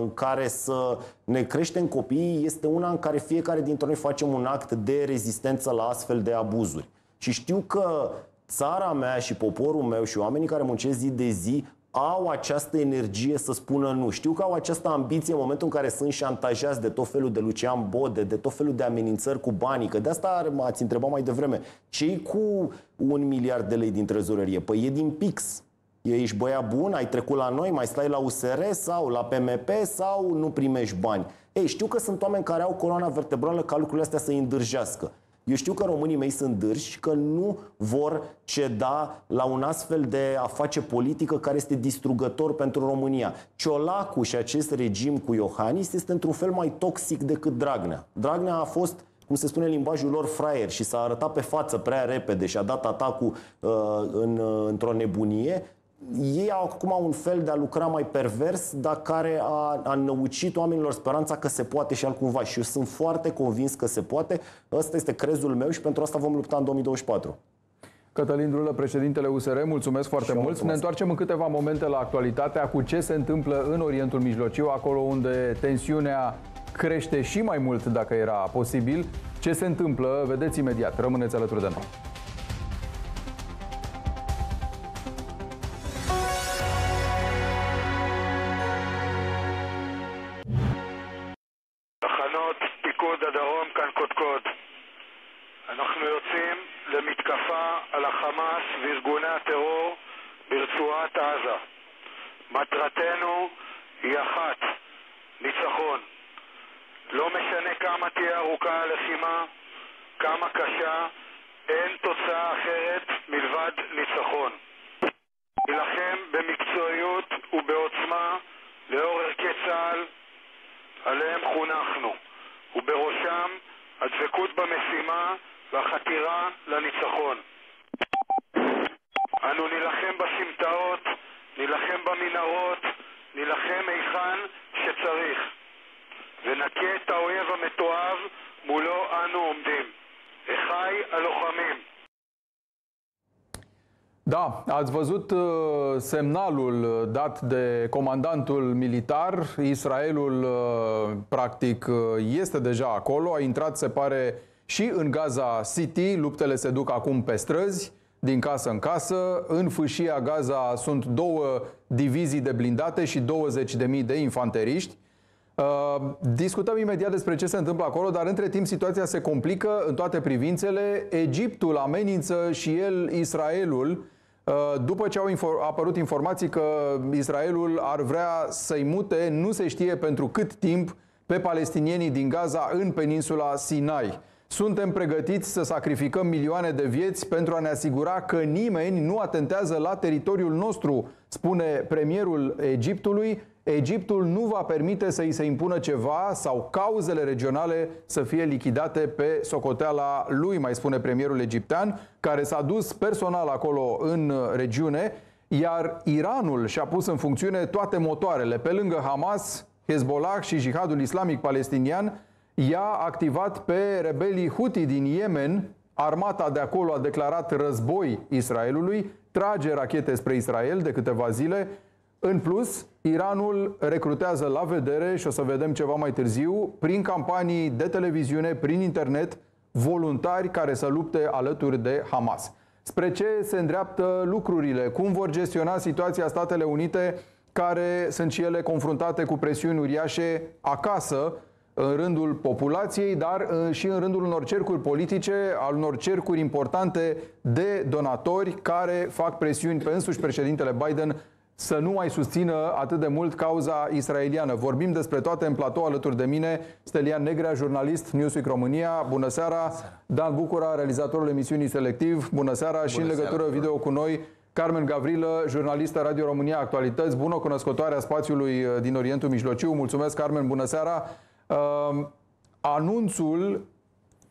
în care să ne creștem copiii este una în care fiecare dintre noi facem un act de rezistență la astfel de abuzuri. Și știu că țara mea și poporul meu și oamenii care muncesc zi de zi au această energie să spună nu. Știu că au această ambiție în momentul în care sunt șantajați de tot felul de Lucian Bode, de tot felul de amenințări cu banii, că de asta m-ați întrebat mai devreme. ce cu un miliard de lei din trezorerie? Păi e din PIX. Ești băiat bun, ai trecut la noi, mai stai la USR sau la PMP sau nu primești bani. Ei, știu că sunt oameni care au coloana vertebrală ca lucrurile astea să îi îndârjească. Eu știu că românii mei sunt dârși și că nu vor ceda la un astfel de a face politică care este distrugător pentru România. Ciolacu și acest regim cu Iohannis este într-un fel mai toxic decât Dragnea. Dragnea a fost cum se spune în limbajul lor, fraier și s-a arătat pe față prea repede și a dat atacul uh, în, uh, într-o nebunie ei au acum un fel de a lucra mai pervers, dar care a, a năucit oamenilor speranța că se poate și altcumva. Și eu sunt foarte convins că se poate. Ăsta este crezul meu și pentru asta vom lupta în 2024. Cătălin Drulă, președintele USR, mulțumesc foarte mult. Mulțumesc. Ne întoarcem în câteva momente la actualitatea cu ce se întâmplă în Orientul Mijlociu, acolo unde tensiunea crește și mai mult dacă era posibil. Ce se întâmplă, vedeți imediat. Rămâneți alături de noi. הלוחמים. Da, ați văzut uh, semnalul dat de comandantul militar. Israelul, uh, practic, uh, este deja acolo. A intrat, se pare, și în Gaza City. Luptele se duc acum pe străzi din casă în casă. În fâșia Gaza sunt două divizii de blindate și 20.000 de infanteriști. Uh, discutăm imediat despre ce se întâmplă acolo, dar între timp situația se complică în toate privințele. Egiptul amenință și el Israelul uh, după ce au apărut informații că Israelul ar vrea să-i mute, nu se știe pentru cât timp, pe palestinienii din Gaza în peninsula Sinai. Suntem pregătiți să sacrificăm milioane de vieți pentru a ne asigura că nimeni nu atentează la teritoriul nostru, spune premierul Egiptului. Egiptul nu va permite să îi se impună ceva sau cauzele regionale să fie lichidate pe socoteala lui, mai spune premierul egiptean, care s-a dus personal acolo în regiune, iar Iranul și-a pus în funcțiune toate motoarele, pe lângă Hamas, Hezbollah și Jihadul Islamic Palestinian, i-a activat pe rebelii Houthi din Yemen. Armata de acolo a declarat război Israelului, trage rachete spre Israel de câteva zile. În plus, Iranul recrutează la vedere, și o să vedem ceva mai târziu, prin campanii de televiziune, prin internet, voluntari care să lupte alături de Hamas. Spre ce se îndreaptă lucrurile? Cum vor gestiona situația Statele Unite, care sunt și ele confruntate cu presiuni uriașe acasă, în rândul populației, dar uh, și în rândul unor cercuri politice, al unor cercuri importante de donatori care fac presiuni pe însuși președintele Biden să nu mai susțină atât de mult cauza israeliană. Vorbim despre toate în platou alături de mine, Stelian Negrea, jurnalist Newsweek România. Bună seara! Dan Bucura, realizatorul emisiunii Selectiv. Bună seara! Bună și în legătură seara. video cu noi, Carmen Gavrilă, jurnalistă Radio România Actualități, bună cunoscătoare a spațiului uh, din Orientul Mijlociu. Mulțumesc, Carmen, bună seara! uh, anunțul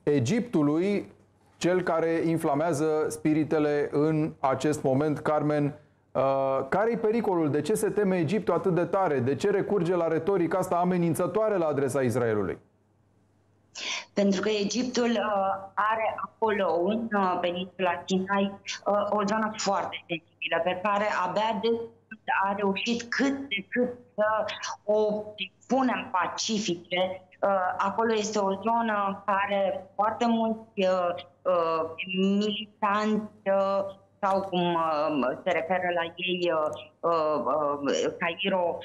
Egiptului, cel care inflamează spiritele în acest moment, Carmen, uh, care e pericolul? De ce se teme Egiptul atât de tare? De ce recurge la retorica asta amenințătoare la adresa Israelului? Pentru că Egiptul uh, are acolo, în uh, peninsula Sinai, uh, o zonă foarte sensibilă, pe care abia de a reușit cât de cât să o punem pacifice. Uh, acolo este o zonă în care foarte mulți uh, uh, militanți sau cum se referă la ei Cairo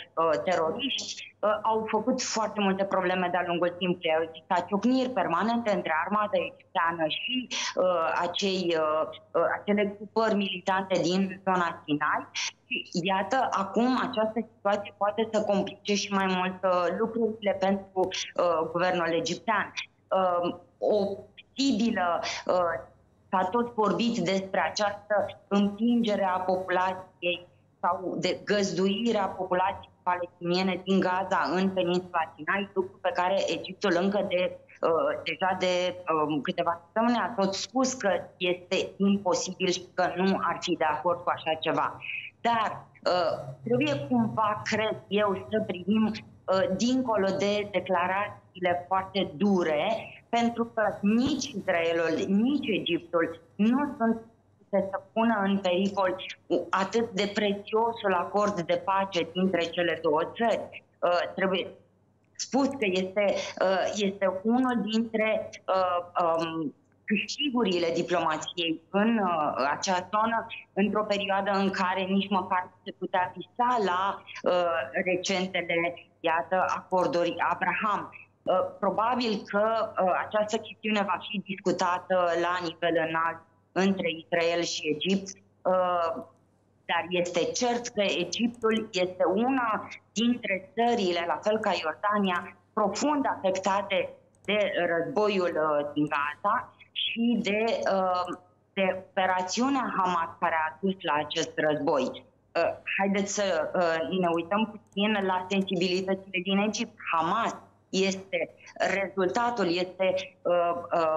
teroriști, au făcut foarte multe probleme de-a lungul timpului. Au existat ciocniri permanente între armata egipteană și acei, acele grupări militante din zona Sinai iată, acum această situație poate să complice și mai mult uh, lucrurile pentru uh, guvernul egiptean. Uh, o posibilă, uh, s-a tot vorbit despre această împingere a populației sau de găzduirea populației palestiniene din Gaza în peninsula Sinai, lucru pe care Egiptul încă de uh, deja de um, câteva săptămâni a tot spus că este imposibil și că nu ar fi de acord cu așa ceva. Dar uh, trebuie cumva, cred eu, să privim uh, dincolo de declarațiile foarte dure, pentru că nici Israelul, nici Egiptul nu sunt este să pună în pericol atât de prețiosul acord de pace dintre cele două țări. Uh, trebuie spus că este, uh, este unul dintre uh, um, câștigurile diplomației în uh, acea zonă într-o perioadă în care nici măcar nu se putea visa la uh, recentele, iată, acorduri Abraham. Uh, probabil că uh, această chestiune va fi discutată la nivel înalt între Israel și Egipt, uh, dar este cert că Egiptul este una dintre țările, la fel ca Iordania, profund afectate de războiul din Gaza și de, de operațiunea Hamas care a dus la acest război. Haideți să ne uităm puțin la sensibilitățile din Egipt. Hamas este rezultatul, este uh,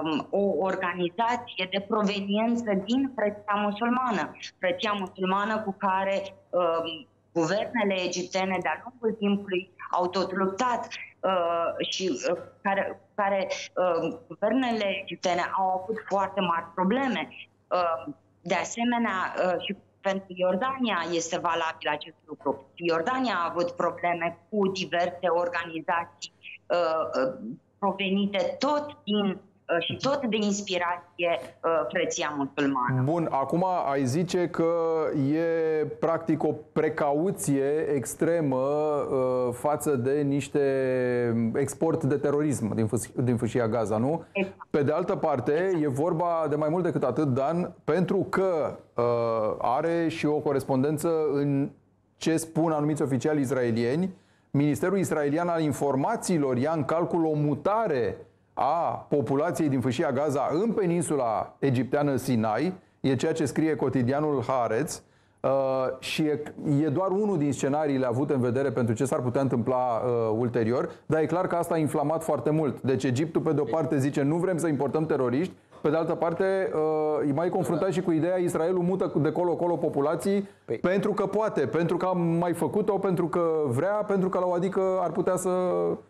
um, o organizație de proveniență din frăția musulmană, frăția musulmană cu care uh, guvernele egiptene de-a lungul timpului au tot luptat uh, și uh, care, care uh, guvernele egiptene au avut foarte mari probleme. Uh, de asemenea, uh, și pentru Iordania este valabil acest lucru. Iordania a avut probleme cu diverse organizații Uh, uh, provenite tot din uh, și tot de inspirație frăția musulmană. Bun, acum ai zice că e practic o precauție extremă față de niște export de terorism din, fâs- din fâșia Gaza, nu? Exact. Pe de altă parte, exact. e vorba de mai mult decât atât, Dan, pentru că are și o corespondență în ce spun anumiți oficiali izraelieni Ministerul Israelian al Informațiilor ia în calcul o mutare a populației din fâșia Gaza în peninsula egipteană Sinai, e ceea ce scrie cotidianul Haaretz, Uh, și e, e doar unul din scenariile avute în vedere pentru ce s-ar putea întâmpla uh, ulterior, dar e clar că asta a inflamat foarte mult. Deci Egiptul, pe de-o parte, zice nu vrem să importăm teroriști, pe de altă parte, uh, e mai confruntat și cu ideea Israelul mută de colo-colo populații păi. pentru că poate, pentru că a mai făcut-o, pentru că vrea, pentru că la o adică ar putea să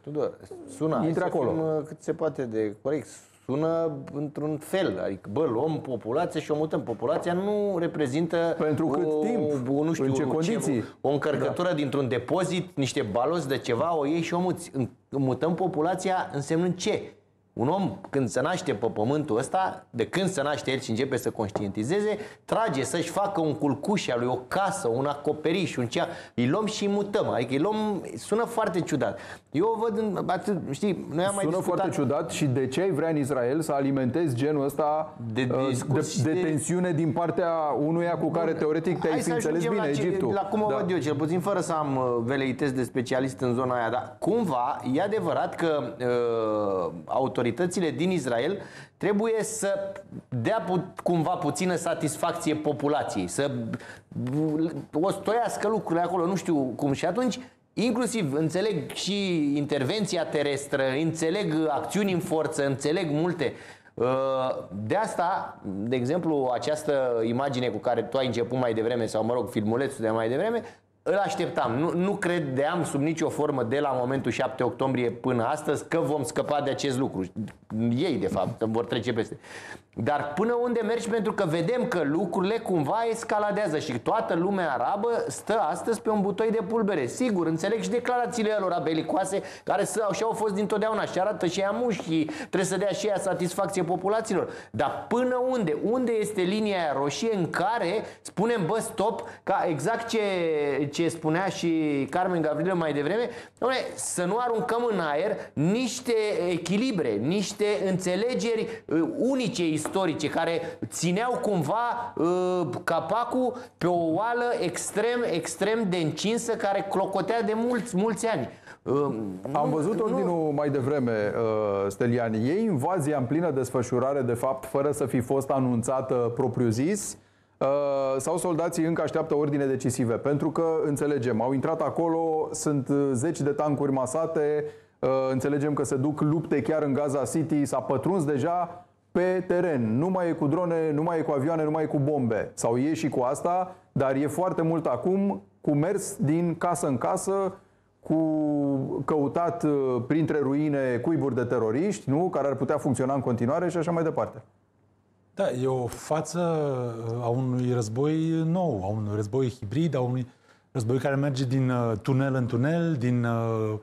Tudor, sună, intre acolo. Uh, cât se poate de corect sună într-un fel. Adică, bă, luăm populația și o mutăm. Populația nu reprezintă Pentru cât o, timp? O, nu știu, în ce condiții? Ce, o încărcătură da. dintr-un depozit, niște baloți de ceva, o iei și o muți. Mutăm populația însemnând ce? Un om, când se naște pe pământul ăsta, de când se naște el și începe să conștientizeze, trage să-și facă un culcuș al lui, o casă, un acoperiș, un cea. Îi luăm și îi mutăm. Adică îi luăm... Sună foarte ciudat. Eu văd, în, atât, știi, noi am mai Sună discutat... foarte ciudat și de ce ai vrea în Israel să alimentezi genul ăsta de, uh, de, de, de tensiune din partea unuia cu care teoretic te-ai fi înțeles bine, la Egiptul. La cum o da. văd eu, cel puțin fără să am uh, veleități de specialist în zona aia, dar cumva e adevărat că uh, autoritățile din Israel trebuie să dea pu- cumva puțină satisfacție populației, să o stoiască lucrurile acolo, nu știu cum. Și atunci Inclusiv înțeleg și intervenția terestră, înțeleg acțiuni în forță, înțeleg multe. Uh, de asta, de exemplu, această imagine cu care tu ai început mai devreme, sau mă rog, filmulețul de mai devreme, îl așteptam. Nu, nu credeam sub nicio formă de la momentul 7 octombrie până astăzi că vom scăpa de acest lucru. Ei, de fapt, că vor trece peste. Dar până unde mergi? Pentru că vedem că lucrurile cumva escaladează și toată lumea arabă stă astăzi pe un butoi de pulbere. Sigur, înțeleg și declarațiile lor abelicoase care și-au fost dintotdeauna și arată și amuși, trebuie să dea și ea satisfacție populațiilor. Dar până unde? Unde este linia aia roșie în care spunem, bă, stop, ca exact ce, ce spunea și Carmen Gavrilă mai devreme, doamne, să nu aruncăm în aer niște echilibre, niște înțelegeri uh, unice istorice care țineau cumva uh, capacul pe o oală extrem, extrem de încinsă care clocotea de mulți, mulți ani. Uh, Am văzut ordinul mai devreme, uh, Steliani. E invazia în plină desfășurare, de fapt, fără să fi fost anunțată propriu-zis? Uh, sau soldații încă așteaptă ordine decisive? Pentru că, înțelegem, au intrat acolo, sunt uh, zeci de tancuri masate, uh, înțelegem că se duc lupte chiar în Gaza City, s-a pătruns deja pe teren. Nu mai e cu drone, nu mai e cu avioane, nu mai e cu bombe. Sau e și cu asta, dar e foarte mult acum cu mers din casă în casă, cu căutat uh, printre ruine cuiburi de teroriști, nu? care ar putea funcționa în continuare și așa mai departe. Da, e o față a unui război nou, a unui război hibrid, a unui război care merge din uh, tunel în tunel, din uh,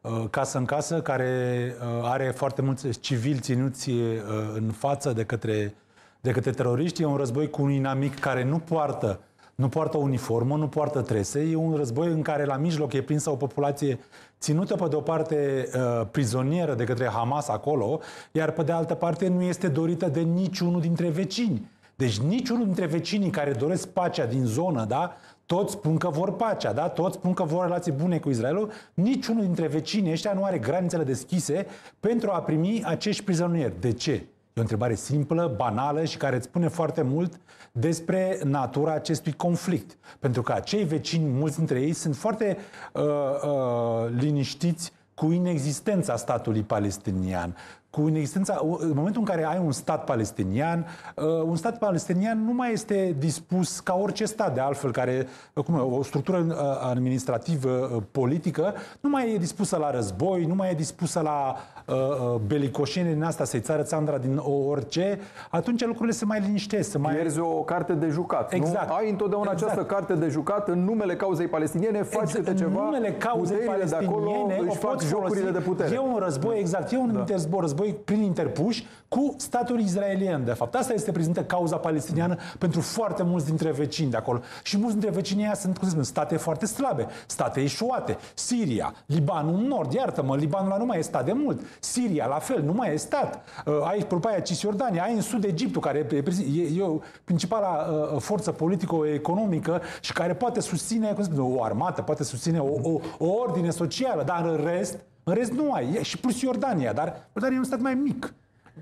uh, casă în casă, care are foarte mulți civili ținuți în față de către, de către teroriști. E un război cu un inamic care nu poartă nu poartă uniformă, nu poartă trese. E un război în care la mijloc e prinsă o populație ținută pe de o parte uh, prizonieră de către Hamas acolo, iar pe de altă parte nu este dorită de niciunul dintre vecini. Deci niciunul dintre vecinii care doresc pacea din zonă, da, toți spun că vor pacea, da? Toți spun că vor relații bune cu Israelul. Niciunul dintre vecinii ăștia nu are granițele deschise pentru a primi acești prizonieri. De ce? E o întrebare simplă, banală și care îți spune foarte mult despre natura acestui conflict. Pentru că acei vecini, mulți dintre ei, sunt foarte uh, uh, liniștiți cu inexistența statului palestinian, cu inexistența, în momentul în care ai un stat palestinian, uh, un stat palestinian nu mai este dispus ca orice stat, de altfel, care, uh, cum, o structură uh, administrativă, politică, nu mai e dispusă la război, nu mai e dispusă la belicoșenie din asta, să-i țară țandra din orice, atunci lucrurile se mai liniștesc. Se mai... Pierzi o carte de jucat, exact. nu? Ai întotdeauna exact. această carte de jucat în numele cauzei palestiniene, faci exact. câte ceva, în numele cauzei palestiniene, de acolo își fac jocurile de putere. E un război, exact, e un da. interzboi, război prin interpuși cu statul izraelian, de fapt. Asta este prezentă cauza palestiniană pentru foarte mulți dintre vecini de acolo. Și mulți dintre vecinii aia sunt, cum spun, state foarte slabe, state eșuate. Siria, Libanul în nord, iartă-mă, Libanul nu mai e stat de mult. Siria, la fel, nu mai e stat. Uh, ai după aia Cisjordania, ai în sud Egiptul, care e, e, o principala uh, forță politico-economică și care poate susține, cum spune, o armată, poate susține o, o, o ordine socială, dar în rest, în rest nu ai. E și plus Iordania, dar Iordania e un stat mai mic.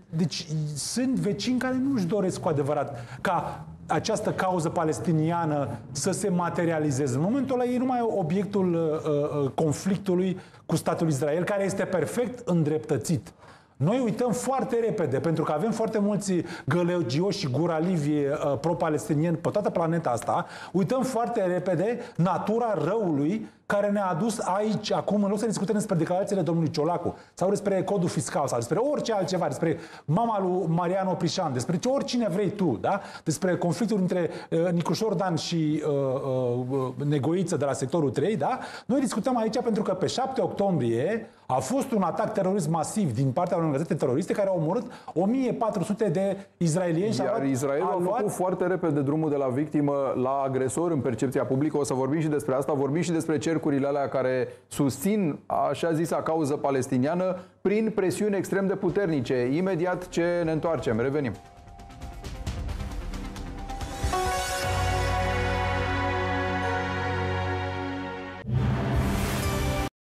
Deci sunt vecini care nu își doresc cu adevărat ca această cauză palestiniană să se materializeze. În momentul ăla ei nu mai au obiectul uh, uh, conflictului cu statul Israel, care este perfect îndreptățit. Noi uităm foarte repede, pentru că avem foarte mulți gălăgioși și guralivi uh, pro-palestinieni pe toată planeta asta, uităm foarte repede natura răului care ne-a adus aici, acum, în loc să discutăm despre declarațiile domnului Ciolacu, sau despre codul fiscal, sau despre orice altceva, despre mama lui Mariano Prișan, despre ce oricine vrei tu, da? despre conflictul între uh, Nicușor Dan și uh, uh, Negoiță de la sectorul 3, da? Noi discutăm aici pentru că pe 7 octombrie a fost un atac terorist masiv din partea unor organizații teroriste care au omorât 1400 de izraelieni. Iar luat, Israelul a, a luat... făcut foarte repede drumul de la victimă la agresor în percepția publică. O să vorbim și despre asta, vorbim și despre cercurile alea care susțin așa zisa cauză palestiniană prin presiuni extrem de puternice. Imediat ce ne întoarcem, revenim.